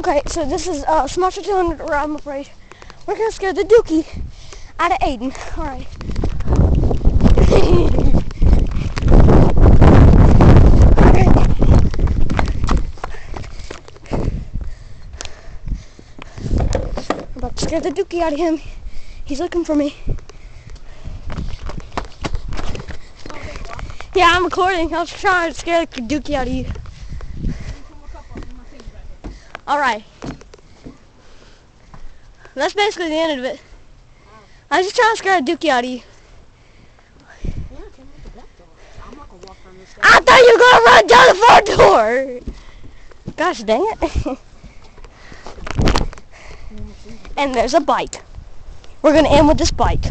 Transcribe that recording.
Okay, so this is uh, Smasher 200, or I'm afraid. We're gonna scare the dookie out of Ayden. Alright. I'm about to scare the dookie out of him. He's looking for me. Yeah, I'm recording. I was trying to scare the dookie out of you. Alright. That's basically the end of it. I was just trying to scare a dookie out of you. I thought you were gonna run down the front door! Gosh dang it. and there's a bike. We're gonna end with this bike.